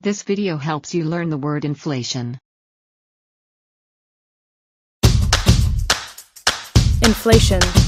This video helps you learn the word inflation. Inflation.